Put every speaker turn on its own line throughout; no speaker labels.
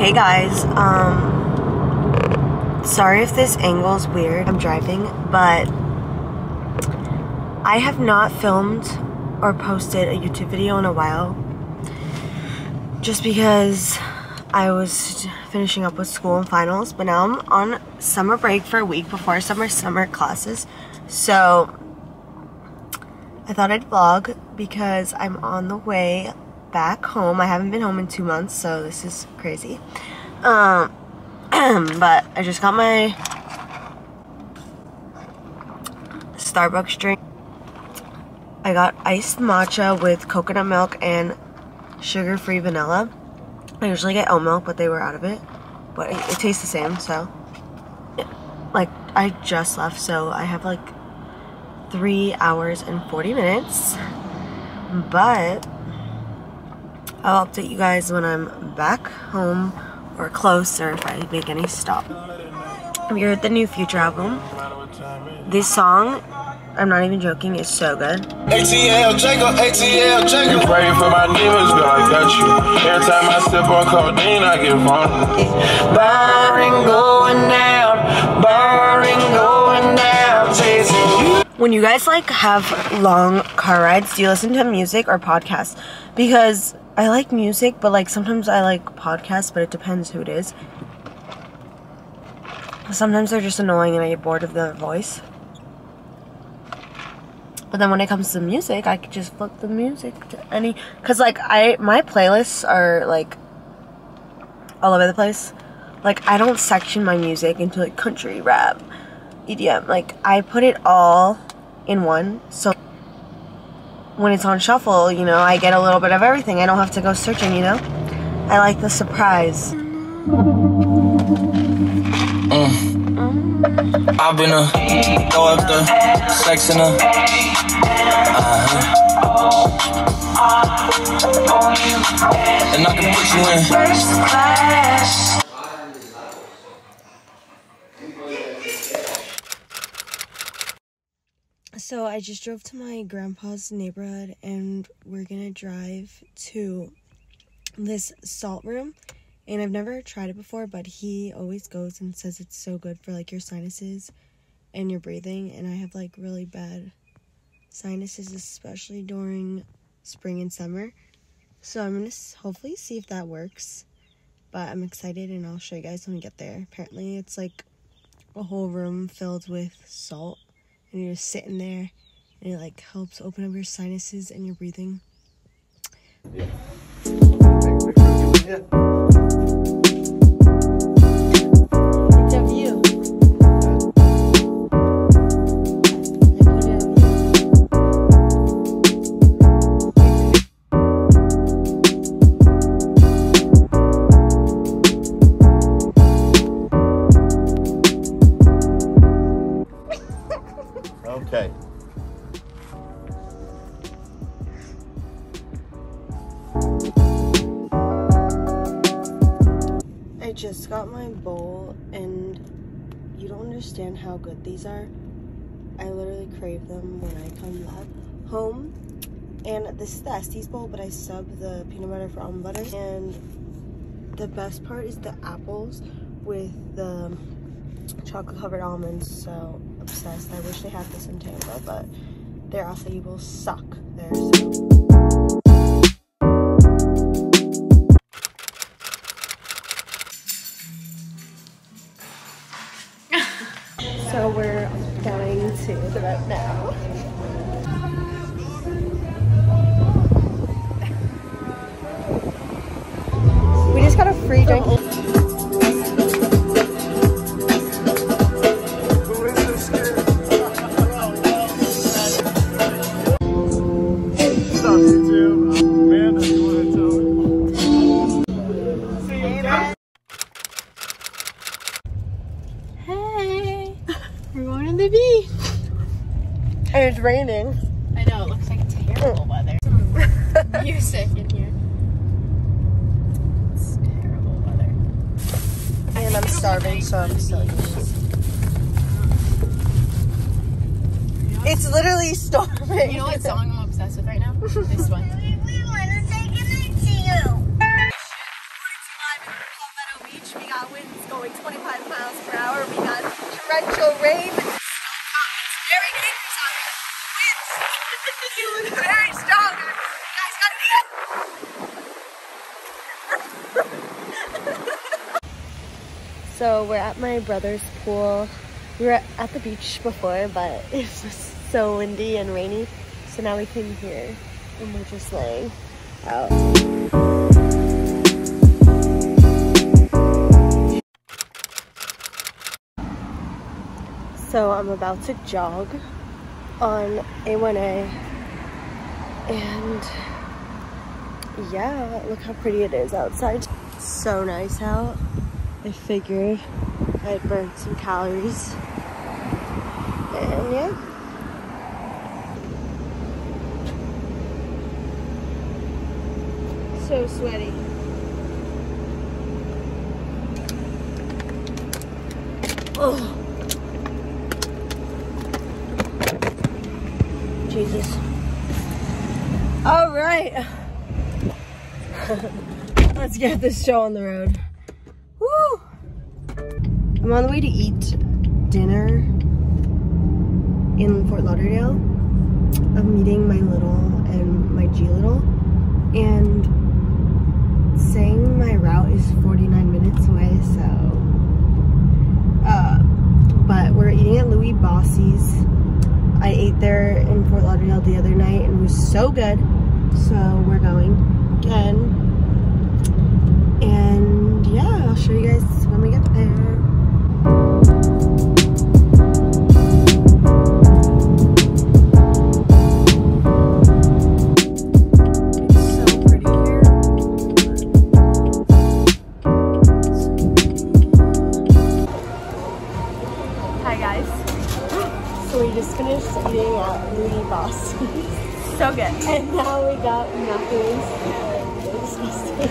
Hey guys, um, sorry if this angle is weird. I'm driving, but I have not filmed or posted a YouTube video in a while just because I was finishing up with school and finals, but now I'm on summer break for a week before summer summer classes. So I thought I'd vlog because I'm on the way back home. I haven't been home in two months, so this is crazy. Um, but I just got my Starbucks drink. I got iced matcha with coconut milk and sugar-free vanilla. I usually get oat milk, but they were out of it. But it, it tastes the same, so. Like, I just left, so I have like three hours and 40 minutes. But I'll update you guys when I'm back home or close or if I make any stop. We heard the new Future album. This song, I'm not even joking, is so good.
ATL Jacob, ATL Jacob. Pray for my demons, girl, I got you. Every time I sip on codeine, I get vulnerable. Barring going down, barring going down, chasing you.
When you guys like have long car rides, do you listen to music or podcasts? Because I like music, but like sometimes I like podcasts, but it depends who it is. Sometimes they're just annoying and I get bored of their voice. But then when it comes to music, I could just flip the music to any cuz like I my playlists are like all over the place. Like I don't section my music into like country, rap, EDM. Like I put it all in one. So when it's on shuffle, you know, I get a little bit of everything. I don't have to go searching, you know? I like the surprise.
I've been a throw up the sex in a. Uh-huh. And I can put you in. First class.
So I just drove to my grandpa's neighborhood and we're gonna drive to this salt room. And I've never tried it before, but he always goes and says it's so good for like your sinuses and your breathing. And I have like really bad sinuses, especially during spring and summer. So I'm gonna hopefully see if that works. But I'm excited and I'll show you guys when we get there. Apparently, it's like a whole room filled with salt and you're just sitting there and it like helps open up your sinuses and your breathing. It's
Okay.
I just got my bowl and you don't understand how good these are. I literally crave them when I come home. And this is the Estes bowl, but I sub the peanut butter for almond butter. And the best part is the apples with the chocolate covered almonds. So obsessed. I wish they had this in Tampa, but their acai bowls suck there. So. So we're going to the vet now.
We're going to the beach.
And it's raining.
I know, it looks like terrible weather. Music in here. It's terrible weather.
And I'm starving, so I'm still. It's literally storming.
You know what song I'm obsessed with right now? This one.
going 25 miles per hour. We got torrential rain. It's very dangerous out. Winds. very strong. Guys gotta be So we're at my brother's pool. We were at the beach before, but it was so windy and rainy. So now we came here and we're just laying out. So I'm about to jog on A1A and yeah, look how pretty it is outside. So nice out. I figured I'd burn some calories. And yeah. So sweaty. Oh. Jesus. All right. Let's get this show on the road. Woo! I'm on the way to eat dinner in Fort Lauderdale. I'm meeting my little and my G little. And saying my route is 49 minutes away, so. Uh, but we're eating at Louie Bossi's. I ate there in Fort Lauderdale the other night and it was so good. So we're going again. And yeah, I'll show you guys when we get there. So pretty here. Hi guys. So we just finished eating at Louis Boss.
So good.
and now we got nachos. and they're disgusting.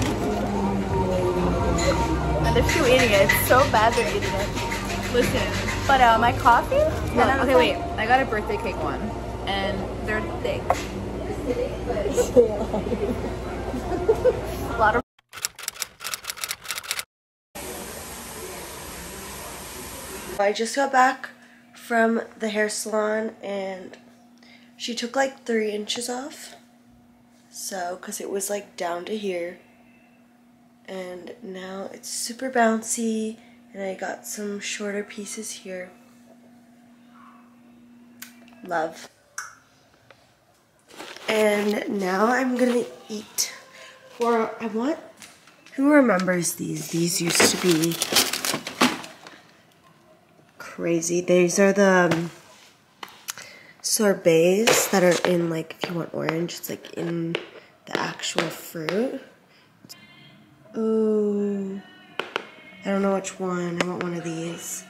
And they're still eating it. It's so bad they're eating it. Listen, but uh, my coffee.
No,
I
okay,
like- I got a birthday cake one, and they're thick. A lot of.
I just got back from the hair salon and she took like three inches off. So, because it was like down to here. And now it's super bouncy and I got some shorter pieces here. Love. And now I'm gonna eat. Or I want, who remembers these? These used to be crazy. These are the um, sorbets that are in like if you want orange, it's like in the actual fruit. Ooh. I don't know which one. I want one of these.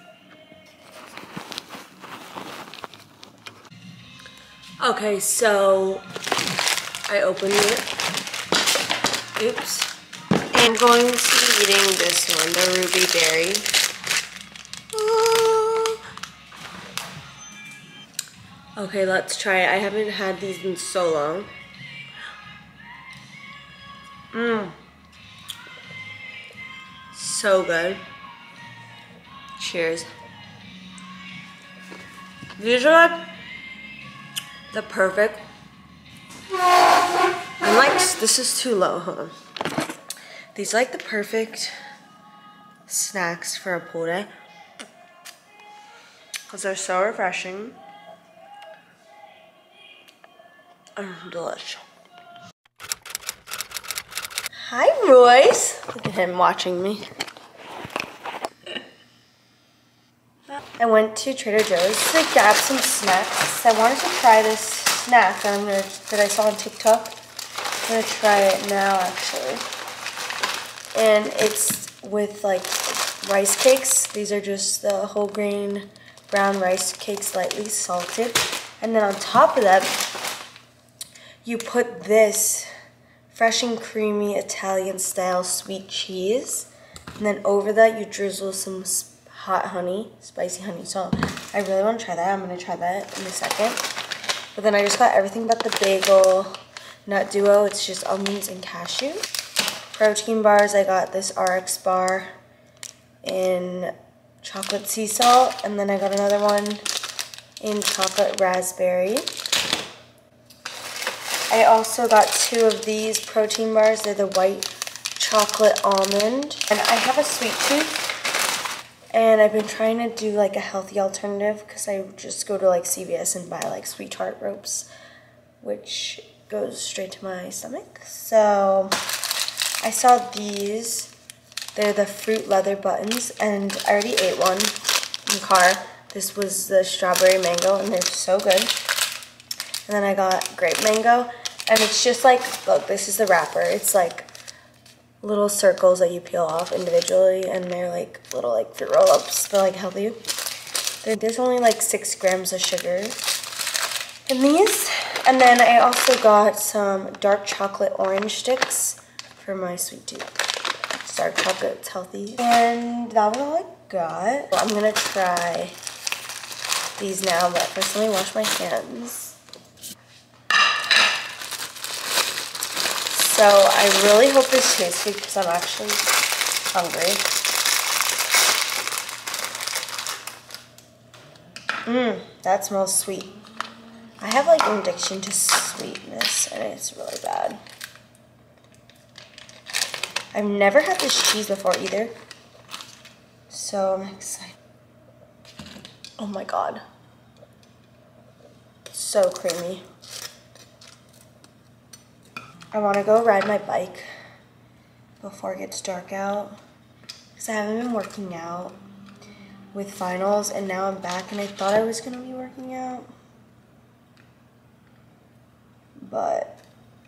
Okay, so I opened it. Oops. I'm going to be eating this one, the ruby berry. Okay, let's try it. I haven't had these in so long. Mmm. So good. Cheers. These are like the perfect. I'm like, this is too low. Hold on. These like the perfect snacks for a pool day because they're so refreshing. Mm, Uh-huh. delish. Hi, Royce. Look at him watching me. I went to Trader Joe's to grab some snacks. I wanted to try this snack that I'm gonna that I saw on TikTok. I'm gonna try it now, actually. And it's with like rice cakes. These are just the whole grain brown rice cakes, lightly salted. And then on top of that, you put this fresh and creamy Italian style sweet cheese. And then over that, you drizzle some hot honey, spicy honey. So I really want to try that. I'm going to try that in a second. But then I just got everything but the bagel nut duo. It's just almonds and cashew. Protein bars, I got this RX bar in chocolate sea salt, and then I got another one in chocolate raspberry. I also got two of these protein bars. They're the white chocolate almond. And I have a sweet tooth. And I've been trying to do like a healthy alternative because I just go to like CVS and buy like sweet tart ropes, which goes straight to my stomach. So I saw these. They're the fruit leather buttons and I already ate one in the car. This was the strawberry mango and they're so good. And then I got grape mango and it's just like, look, this is the wrapper. It's like little circles that you peel off individually and they're like little like fruit roll-ups but like healthy. There's only like six grams of sugar in these. And then I also got some dark chocolate orange sticks for my sweet tooth. Dark chocolate, it's healthy. And that was all I got. Well, I'm gonna try these now, but first let me wash my hands. So I really hope this tastes good because I'm actually hungry. Mmm, that smells sweet. I have like an addiction to sweetness and it's really bad. I've never had this cheese before either. So I'm excited. Oh my god. So creamy. I want to go ride my bike before it gets dark out because I haven't been working out with finals and now I'm back and I thought I was going to be working out. But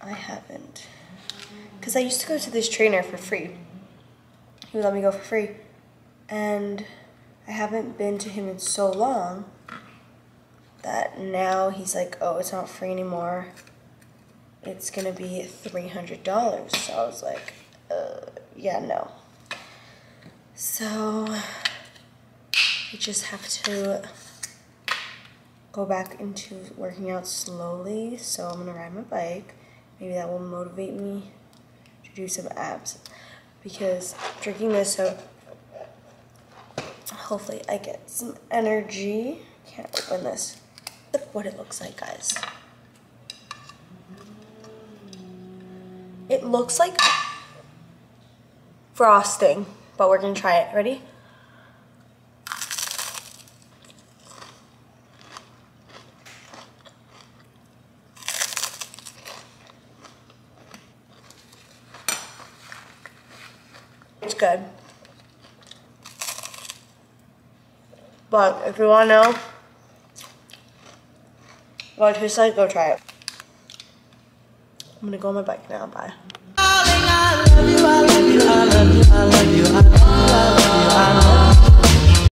I haven't. Because I used to go to this trainer for free. He would let me go for free. And I haven't been to him in so long that now he's like oh it's not free anymore it's gonna be $300. So I was like, uh, yeah, no. So I just have to go back into working out slowly. So I'm gonna ride my bike. Maybe that will motivate me to do some abs because drinking this so hopefully I get some energy. Can't open this. Look what it looks like, guys. It looks like frosting, but we're gonna try it. Ready? It's good. But if you wanna know what it tastes like, go try it. I'm gonna go on my bike now. Bye. I love you,
I love you, I love you, I love you, I love you, I love you.